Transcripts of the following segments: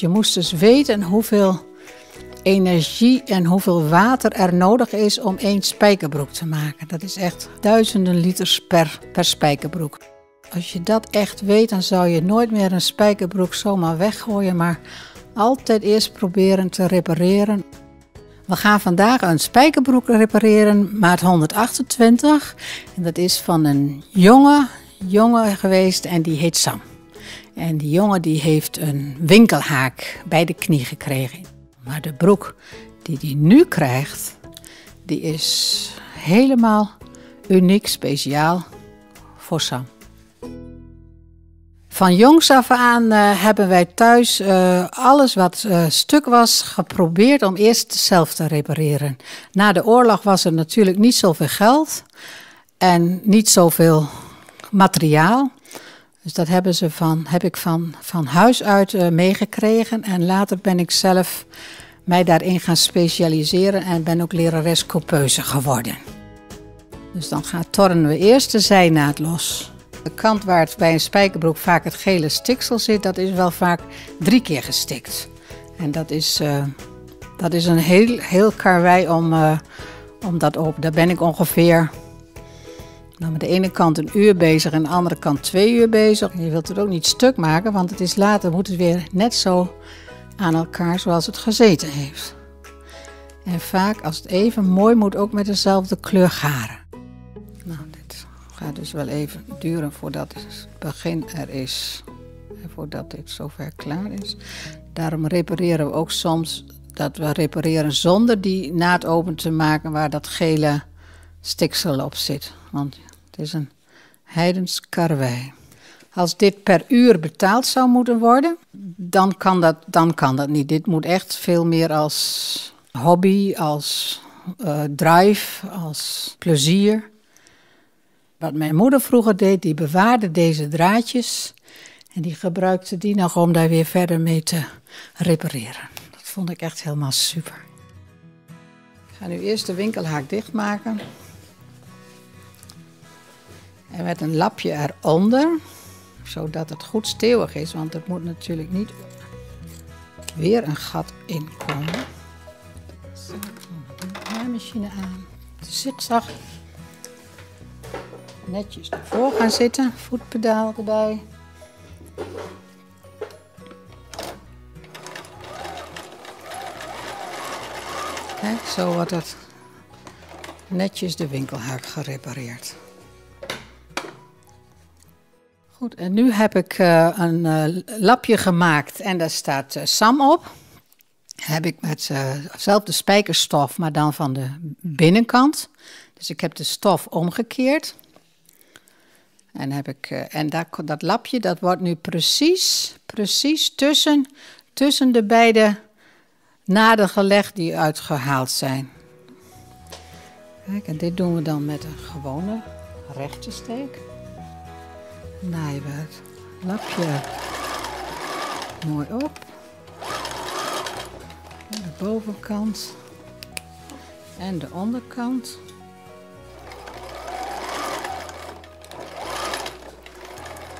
Je moest dus weten hoeveel energie en hoeveel water er nodig is om één spijkerbroek te maken. Dat is echt duizenden liters per, per spijkerbroek. Als je dat echt weet, dan zou je nooit meer een spijkerbroek zomaar weggooien, maar altijd eerst proberen te repareren. We gaan vandaag een spijkerbroek repareren, maat 128. En dat is van een jonge jongen geweest en die heet Sam. En die jongen die heeft een winkelhaak bij de knie gekregen. Maar de broek die hij nu krijgt, die is helemaal uniek, speciaal voor Sam. Van jongs af aan uh, hebben wij thuis uh, alles wat uh, stuk was geprobeerd om eerst zelf te repareren. Na de oorlog was er natuurlijk niet zoveel geld en niet zoveel materiaal. Dus dat hebben ze van, heb ik van, van huis uit meegekregen. En later ben ik zelf mij daarin gaan specialiseren en ben ook lerares coupeuse geworden. Dus dan gaat tornen we eerst de zijnaad los. De kant waar het bij een spijkerbroek vaak het gele stiksel zit, dat is wel vaak drie keer gestikt. En dat is, uh, dat is een heel, heel karwei om, uh, om dat open. Daar ben ik ongeveer nou, met de ene kant een uur bezig en de andere kant twee uur bezig. Je wilt het ook niet stuk maken, want het is later moet het weer net zo aan elkaar zoals het gezeten heeft. En vaak als het even mooi moet ook met dezelfde kleur garen. Nou, dit gaat dus wel even duren voordat het begin er is. En voordat dit zover klaar is. Daarom repareren we ook soms dat we repareren zonder die naad open te maken waar dat gele stiksel op zit. Want het is een heidens karwei. Als dit per uur betaald zou moeten worden, dan kan dat, dan kan dat niet. Dit moet echt veel meer als hobby, als uh, drive, als plezier. Wat mijn moeder vroeger deed, die bewaarde deze draadjes en die gebruikte die nog om daar weer verder mee te repareren. Dat vond ik echt helemaal super. Ik ga nu eerst de winkelhaak dichtmaken. En met een lapje eronder zodat het goed stevig is, want het moet natuurlijk niet weer een gat inkomen. Zo, de naaimachine aan. De zitzag. Netjes ervoor gaan zitten, voetpedaal erbij. Kijk, zo wordt het netjes de winkelhaak gerepareerd. Goed, en nu heb ik uh, een uh, lapje gemaakt en daar staat uh, Sam op. Heb ik met dezelfde spijkerstof, maar dan van de binnenkant. Dus ik heb de stof omgekeerd. En, heb en dat, dat lapje, dat wordt nu precies, precies tussen, tussen de beide naden gelegd die uitgehaald zijn. Kijk, en dit doen we dan met een gewone rechte steek het lapje mooi op. En de bovenkant en de onderkant.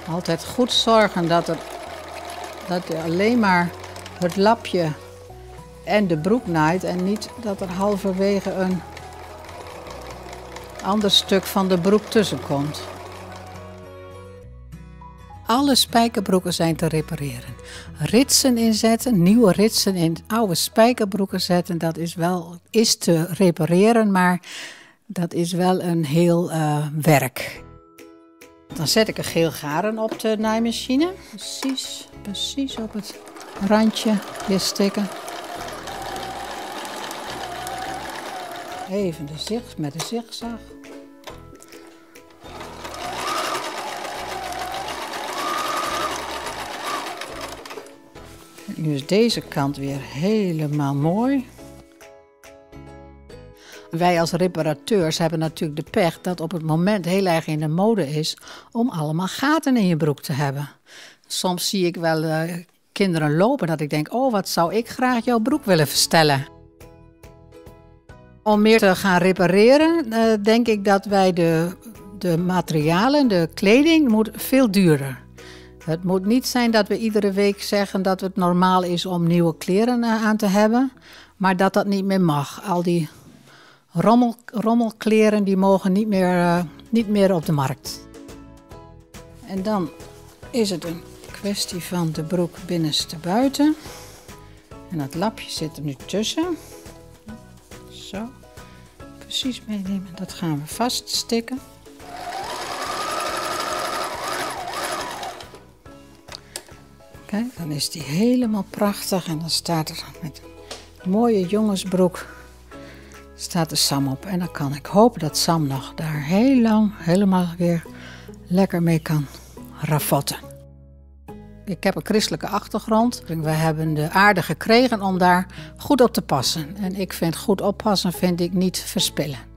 Altijd goed zorgen dat, er, dat je alleen maar het lapje en de broek naait en niet dat er halverwege een ander stuk van de broek tussen komt. Alle spijkerbroeken zijn te repareren. Ritsen inzetten, nieuwe ritsen in oude spijkerbroeken zetten, dat is wel is te repareren, maar dat is wel een heel uh, werk. Dan zet ik een geel garen op de naaimachine. Precies, precies op het randje weer stikken. Even de zicht met de zigzag. Nu is deze kant weer helemaal mooi. Wij als reparateurs hebben natuurlijk de pech dat op het moment heel erg in de mode is om allemaal gaten in je broek te hebben. Soms zie ik wel uh, kinderen lopen dat ik denk, oh wat zou ik graag jouw broek willen verstellen. Om meer te gaan repareren, uh, denk ik dat wij de, de materialen, de kleding, moet veel duurder. Het moet niet zijn dat we iedere week zeggen dat het normaal is om nieuwe kleren eh, aan te hebben, maar dat dat niet meer mag. Al die rommel, rommelkleren die mogen niet meer, uh, niet meer op de markt. En dan is het een kwestie van de broek binnenste buiten. En dat lapje zit er nu tussen. Zo. Precies meenemen. Dat gaan we vaststikken. Kijk, dan is die helemaal prachtig. En dan staat er met een mooie jongensbroek staat de Sam op. En dan kan ik hopen dat Sam nog daar heel lang helemaal weer lekker mee kan ravotten. Ik heb een christelijke achtergrond. We hebben de aarde gekregen om daar goed op te passen. En ik vind goed oppassen vind ik niet verspillen.